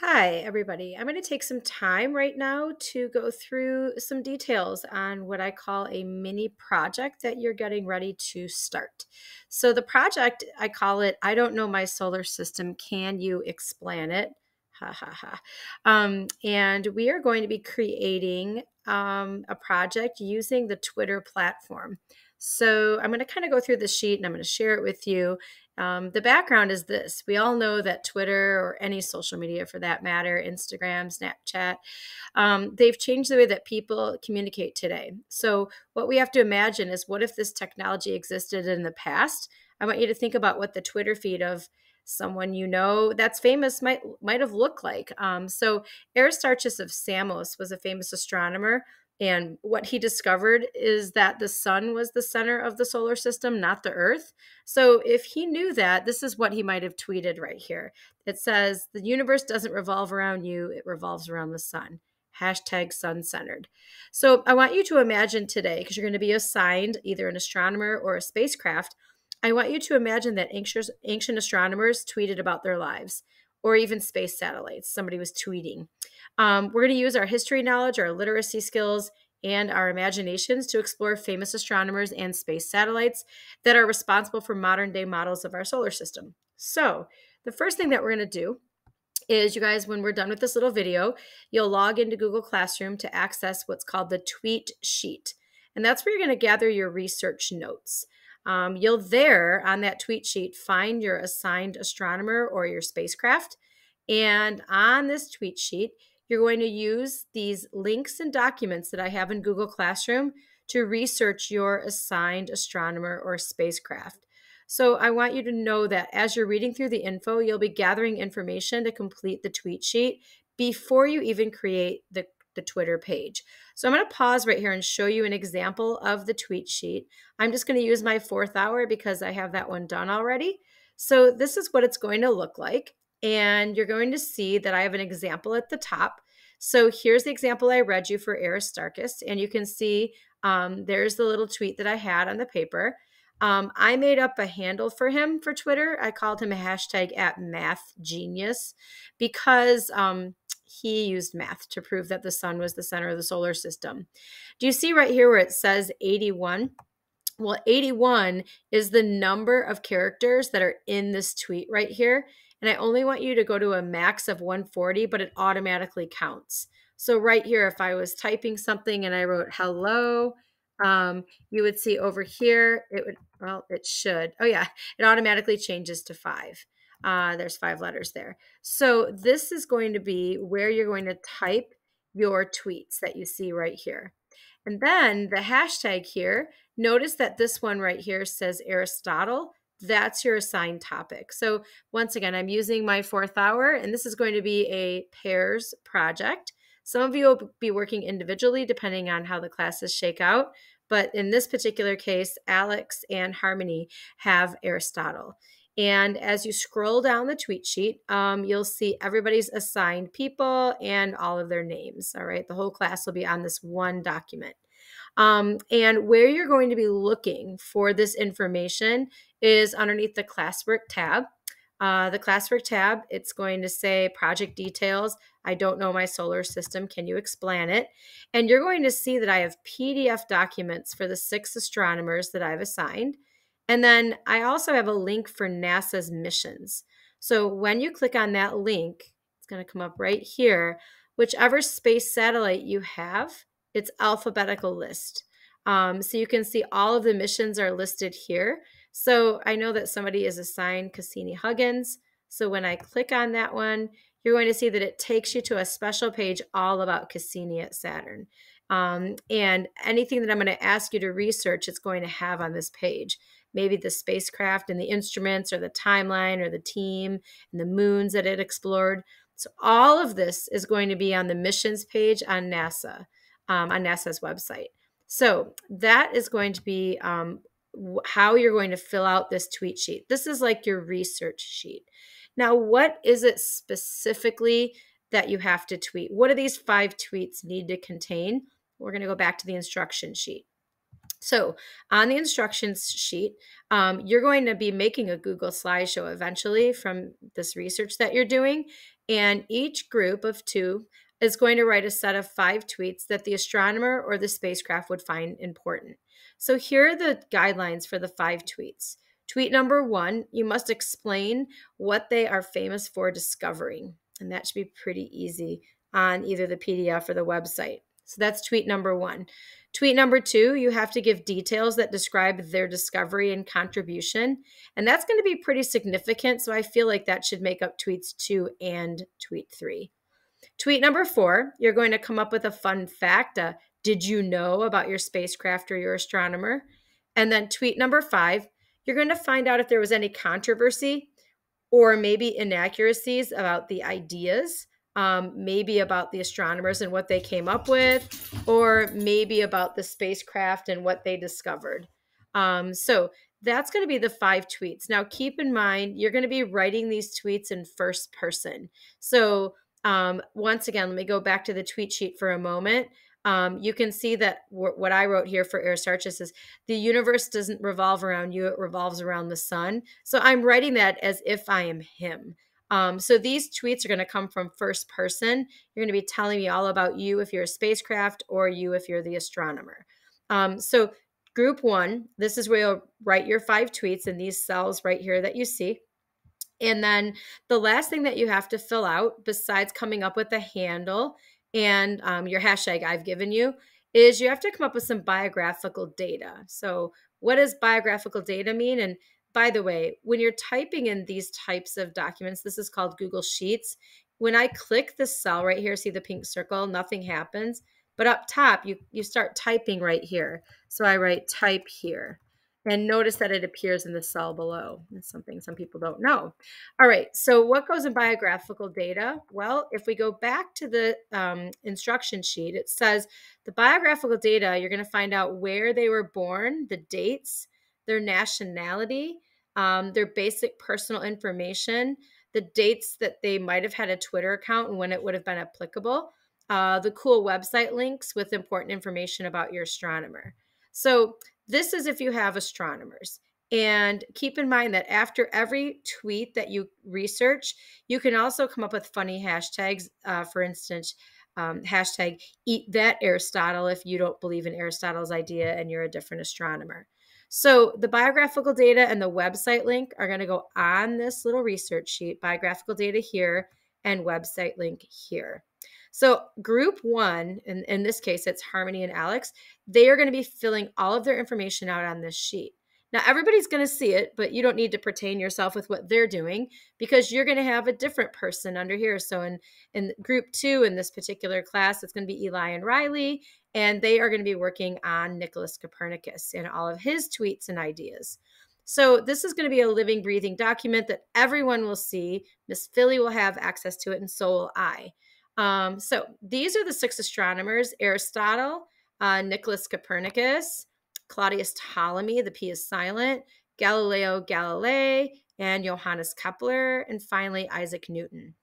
Hi, everybody. I'm going to take some time right now to go through some details on what I call a mini project that you're getting ready to start. So, the project, I call it I Don't Know My Solar System. Can you explain it? Ha ha ha. Um, and we are going to be creating um, a project using the Twitter platform. So, I'm going to kind of go through the sheet and I'm going to share it with you um, the background is this we all know that Twitter or any social media for that matter, Instagram, Snapchat, um, they've changed the way that people communicate today. So, what we have to imagine is what if this technology existed in the past? I want you to think about what the Twitter feed of someone you know that's famous might might have looked like. Um, so Aristarchus of Samos was a famous astronomer and what he discovered is that the sun was the center of the solar system, not the earth. So if he knew that, this is what he might have tweeted right here. It says, The universe doesn't revolve around you, it revolves around the sun. Hashtag sun centered. So I want you to imagine today, because you're going to be assigned either an astronomer or a spacecraft. I want you to imagine that ancient, ancient astronomers tweeted about their lives or even space satellites. Somebody was tweeting. Um, we're going to use our history knowledge, our literacy skills, and our imaginations to explore famous astronomers and space satellites that are responsible for modern day models of our solar system. So, the first thing that we're going to do is you guys, when we're done with this little video, you'll log into Google Classroom to access what's called the tweet sheet. And that's where you're going to gather your research notes. Um, you'll there on that tweet sheet find your assigned astronomer or your spacecraft. And on this tweet sheet, you're going to use these links and documents that I have in Google Classroom to research your assigned astronomer or spacecraft. So I want you to know that as you're reading through the info, you'll be gathering information to complete the tweet sheet before you even create the, the Twitter page. So I'm going to pause right here and show you an example of the tweet sheet. I'm just going to use my fourth hour because I have that one done already. So this is what it's going to look like. And you're going to see that I have an example at the top. So here's the example I read you for Aristarchus. And you can see um, there's the little tweet that I had on the paper. Um, I made up a handle for him for Twitter. I called him a hashtag at math genius because um, he used math to prove that the sun was the center of the solar system. Do you see right here where it says 81? Well, 81 is the number of characters that are in this tweet right here. And I only want you to go to a max of 140, but it automatically counts. So right here, if I was typing something and I wrote hello, um, you would see over here, it would, well, it should. Oh yeah, it automatically changes to five. Uh, there's five letters there. So this is going to be where you're going to type your tweets that you see right here. And then the hashtag here, notice that this one right here says Aristotle that's your assigned topic. So once again, I'm using my fourth hour, and this is going to be a pairs project. Some of you will be working individually depending on how the classes shake out. But in this particular case, Alex and Harmony have Aristotle. And as you scroll down the tweet sheet, um, you'll see everybody's assigned people and all of their names. All right. The whole class will be on this one document. Um, and where you're going to be looking for this information is underneath the classwork tab. Uh, the classwork tab, it's going to say project details. I don't know my solar system. Can you explain it? And you're going to see that I have PDF documents for the six astronomers that I've assigned. And then I also have a link for NASA's missions. So when you click on that link, it's going to come up right here. Whichever space satellite you have, it's alphabetical list. Um, so you can see all of the missions are listed here. So I know that somebody is assigned Cassini-Huygens. So when I click on that one, you're going to see that it takes you to a special page all about Cassini at Saturn. Um, and anything that I'm going to ask you to research, it's going to have on this page. Maybe the spacecraft and the instruments, or the timeline, or the team, and the moons that it explored. So all of this is going to be on the missions page on NASA um, on NASA's website. So that is going to be um, how you're going to fill out this tweet sheet. This is like your research sheet. Now, what is it specifically that you have to tweet? What do these five tweets need to contain? We're going to go back to the instruction sheet. So, on the instructions sheet, um, you're going to be making a Google slideshow eventually from this research that you're doing. And each group of two is going to write a set of five tweets that the astronomer or the spacecraft would find important. So here are the guidelines for the five tweets. Tweet number one, you must explain what they are famous for discovering. And that should be pretty easy on either the PDF or the website. So that's tweet number one. Tweet number two, you have to give details that describe their discovery and contribution. And that's going to be pretty significant. So I feel like that should make up tweets two and tweet three. Tweet number four, you're going to come up with a fun fact. Did you know about your spacecraft or your astronomer? And then tweet number five, you're going to find out if there was any controversy or maybe inaccuracies about the ideas, um, maybe about the astronomers and what they came up with, or maybe about the spacecraft and what they discovered. Um, so that's going to be the five tweets. Now, keep in mind, you're going to be writing these tweets in first person. So, um, once again, let me go back to the tweet sheet for a moment um, you can see that what I wrote here for Aristarchus is the universe doesn't revolve around you, it revolves around the sun. So I'm writing that as if I am him. Um, so these tweets are going to come from first person. You're going to be telling me all about you if you're a spacecraft or you if you're the astronomer. Um, so group one, this is where you'll write your five tweets in these cells right here that you see. And then the last thing that you have to fill out, besides coming up with a handle, and um, your hashtag I've given you is you have to come up with some biographical data. So, what does biographical data mean? And by the way, when you're typing in these types of documents, this is called Google Sheets. When I click the cell right here, see the pink circle, nothing happens. But up top, you, you start typing right here. So I write type here. And notice that it appears in the cell below. It's something some people don't know. All right, so what goes in biographical data? Well, if we go back to the um, instruction sheet, it says the biographical data, you're going to find out where they were born, the dates, their nationality, um, their basic personal information, the dates that they might have had a Twitter account and when it would have been applicable, uh, the cool website links with important information about your astronomer. So this is if you have astronomers. And keep in mind that after every tweet that you research, you can also come up with funny hashtags. Uh, for instance, um, hashtag eat that Aristotle if you don't believe in Aristotle's idea and you're a different astronomer. So the biographical data and the website link are going to go on this little research sheet, biographical data here and website link here. So, group one, in, in this case, it's Harmony and Alex, they are going to be filling all of their information out on this sheet. Now, everybody's going to see it, but you don't need to pertain yourself with what they're doing because you're going to have a different person under here. So, in, in group two, in this particular class, it's going to be Eli and Riley, and they are going to be working on Nicholas Copernicus and all of his tweets and ideas. So, this is going to be a living, breathing document that everyone will see. Miss Philly will have access to it, and so will I. Um, so these are the six astronomers Aristotle, uh, Nicholas Copernicus, Claudius Ptolemy, the P is silent, Galileo Galilei, and Johannes Kepler, and finally Isaac Newton.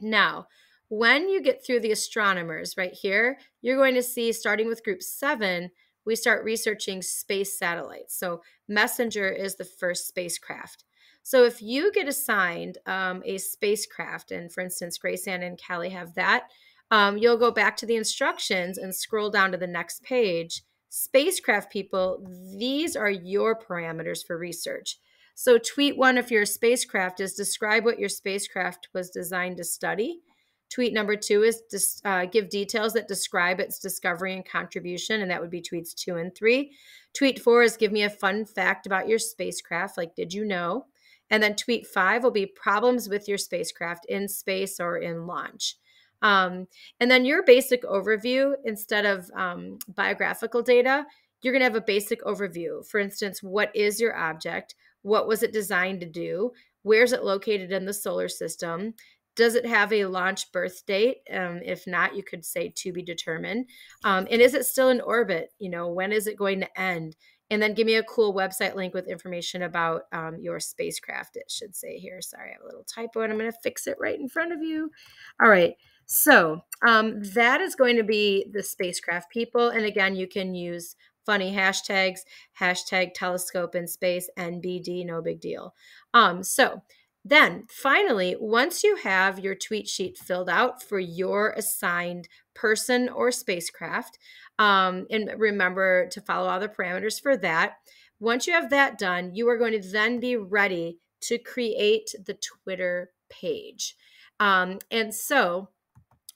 Now, when you get through the astronomers right here, you're going to see, starting with group seven, we start researching space satellites. So, Messenger is the first spacecraft. So if you get assigned um, a spacecraft, and for instance, Grace Ann and Callie have that, um, you'll go back to the instructions and scroll down to the next page. Spacecraft people, these are your parameters for research. So tweet one if your spacecraft is describe what your spacecraft was designed to study. Tweet number two is dis, uh, give details that describe its discovery and contribution, and that would be tweets two and three. Tweet four is give me a fun fact about your spacecraft, like did you know? And then tweet five will be problems with your spacecraft in space or in launch. Um, and then your basic overview, instead of um, biographical data, you're going to have a basic overview. For instance, what is your object? What was it designed to do? Where's it located in the solar system? Does it have a launch birth date? Um, if not, you could say to be determined. Um, and is it still in orbit? You know, when is it going to end? and then give me a cool website link with information about um, your spacecraft. It should say here. Sorry, I have a little typo and I'm going to fix it right in front of you. All right. So um, that is going to be the spacecraft people. And again, you can use funny hashtags, hashtag telescope in space, NBD, no big deal. Um, so Then, finally, once you have your tweet sheet filled out for your assigned person or spacecraft, um, and remember to follow all the parameters for that. Once you have that done, you are going to then be ready to create the Twitter page. Um, and so,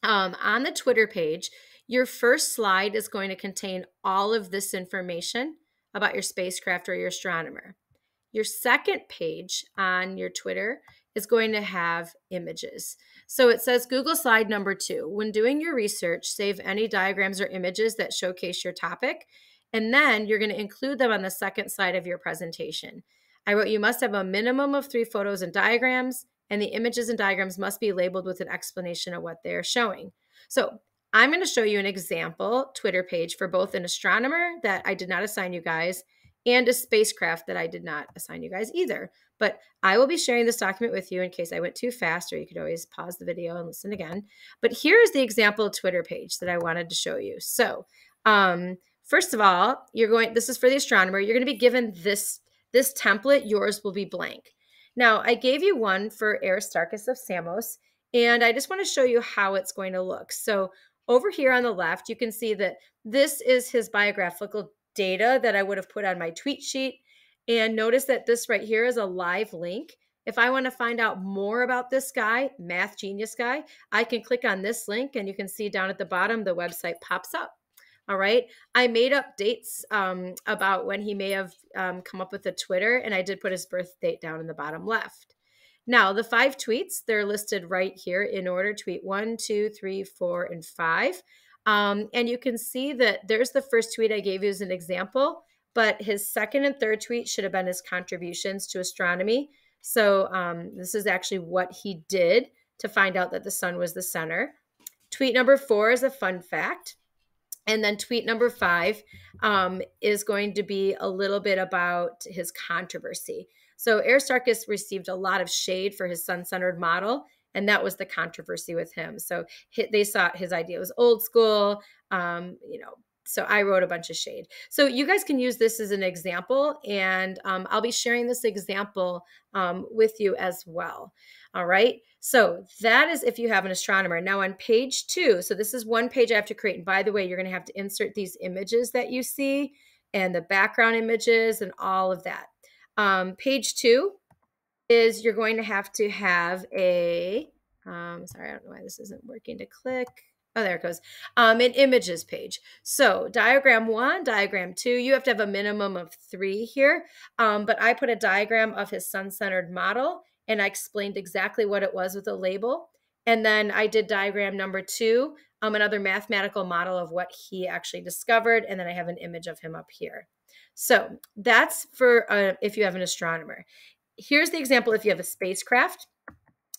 um, on the Twitter page, your first slide is going to contain all of this information about your spacecraft or your astronomer. Your second page on your Twitter is going to have images. So it says Google slide number two. When doing your research, save any diagrams or images that showcase your topic, and then you're going to include them on the second slide of your presentation. I wrote you must have a minimum of three photos and diagrams, and the images and diagrams must be labeled with an explanation of what they are showing. So I'm going to show you an example Twitter page for both an astronomer that I did not assign you guys and a spacecraft that I did not assign you guys either. But I will be sharing this document with you in case I went too fast, or you could always pause the video and listen again. But here's the example Twitter page that I wanted to show you. So, um, first of all, you're going, this is for the astronomer. You're going to be given this, this template. Yours will be blank. Now, I gave you one for Aristarchus of Samos, and I just want to show you how it's going to look. So, over here on the left, you can see that this is his biographical data that I would have put on my tweet sheet. And notice that this right here is a live link. If I want to find out more about this guy, Math Genius Guy, I can click on this link and you can see down at the bottom the website pops up. All right. I made up dates um, about when he may have um, come up with a Twitter, and I did put his birth date down in the bottom left. Now, the five tweets, they're listed right here in order tweet one, two, three, four, and five. Um, and you can see that there's the first tweet I gave you as an example, but his second and third tweet should have been his contributions to astronomy. So um, this is actually what he did to find out that the sun was the center. Tweet number four is a fun fact. And then tweet number five um, is going to be a little bit about his controversy. So Aristarchus received a lot of shade for his sun centered model and that was the controversy with him so they saw his idea was old school um, you know so i wrote a bunch of shade. So you guys can use this as an example and um, i'll be sharing this example um, with you as well. All right? So that is if you have an astronomer. Now on page two so this is one page i have to create and by the way you're going to have to insert these images that you see and the background images and all of that. Um, page two is you're going to have to have a, um, sorry, I don't know why this isn't working to click. Oh, there it goes. Um, an images page. So diagram one, diagram two, you have to have a minimum of three here. Um, but I put a diagram of his sun-centered model and I explained exactly what it was with a label. And then I did diagram number two, um, another mathematical model of what he actually discovered. And then I have an image of him up here. So that's for uh, if you have an astronomer here's the example if you have a spacecraft.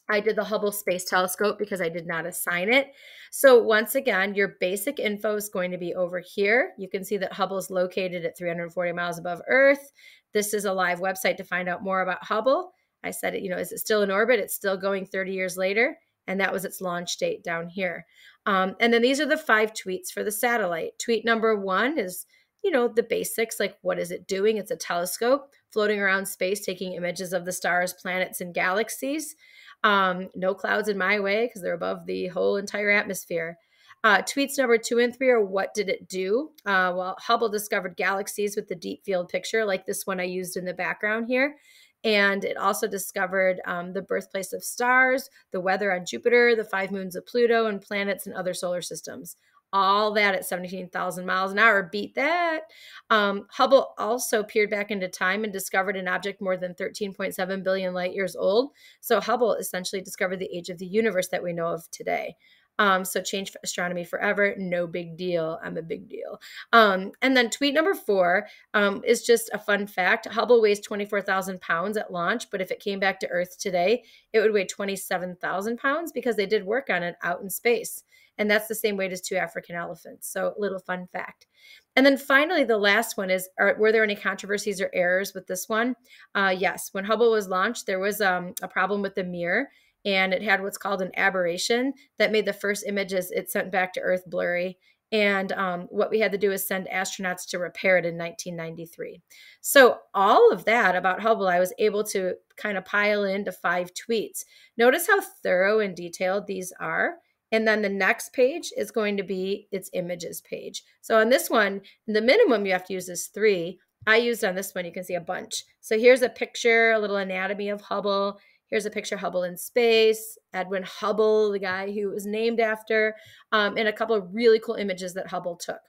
I did the Hubble Space Telescope because I did not assign it. So once again, your basic info is going to be over here. You can see that Hubble is located at 340 miles above Earth. This is a live website to find out more about Hubble. I said it, you know, is it still in orbit? It's still going 30 years later. And that was its launch date down here. Um, and then these are the five tweets for the satellite. Tweet number one is you know, the basics like what is it doing? It's a telescope floating around space, taking images of the stars, planets, and galaxies. Um, no clouds in my way because they're above the whole entire atmosphere. Uh, tweets number two and three are what did it do? Uh, well, Hubble discovered galaxies with the deep field picture, like this one I used in the background here. And it also discovered um, the birthplace of stars, the weather on Jupiter, the five moons of Pluto, and planets and other solar systems all that at 17,000 miles an hour. Beat that. Um, Hubble also peered back into time and discovered an object more than 13.7 billion light years old. So Hubble essentially discovered the age of the universe that we know of today. Um, so change astronomy forever, no big deal. I'm a big deal. Um, and then tweet number four um, is just a fun fact. Hubble weighs 24,000 pounds at launch, but if it came back to Earth today, it would weigh 27,000 pounds because they did work on it out in space. And that's the same weight as two African elephants. So, little fun fact. And then finally, the last one is are, Were there any controversies or errors with this one? Uh, yes. When Hubble was launched, there was um, a problem with the mirror and it had what's called an aberration that made the first images it sent back to Earth blurry. And um, what we had to do is send astronauts to repair it in 1993. So, all of that about Hubble, I was able to kind of pile into five tweets. Notice how thorough and detailed these are. And then the next page is going to be its images page. So, on this one, the minimum you have to use is three. I used on this one, you can see a bunch. So, here's a picture, a little anatomy of Hubble. Here's a picture Hubble in space, Edwin Hubble, the guy who was named after, um, and a couple of really cool images that Hubble took.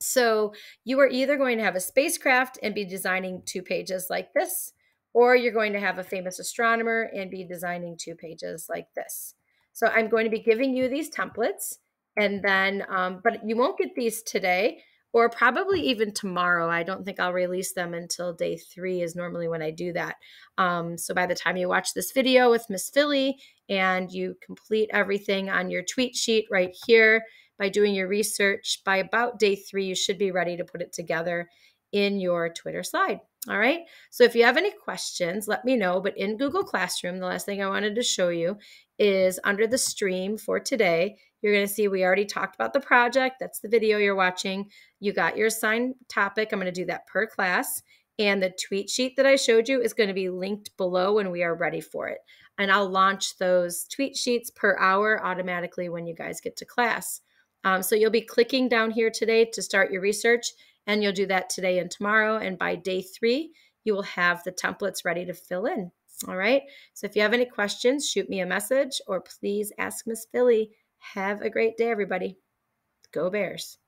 So you are either going to have a spacecraft and be designing two pages like this, or you're going to have a famous astronomer and be designing two pages like this. So I'm going to be giving you these templates, and then, um, but you won't get these today or probably even tomorrow. I don't think I'll release them until day three, is normally when I do that. Um, so by the time you watch this video with Miss Philly and you complete everything on your tweet sheet right here by doing your research, by about day three, you should be ready to put it together in your Twitter slide. All right. So if you have any questions, let me know. But in Google Classroom, the last thing I wanted to show you is under the stream for today. You're going to see we already talked about the project. That's the video you're watching. You got your assigned topic. I'm going to do that per class. And the tweet sheet that I showed you is going to be linked below when we are ready for it. And I'll launch those tweet sheets per hour automatically when you guys get to class. Um, so you'll be clicking down here today to start your research, and you'll do that today and tomorrow. And by day three, you will have the templates ready to fill in. All right. So if you have any questions, shoot me a message or please ask Miss Philly have a great day, everybody. Go Bears.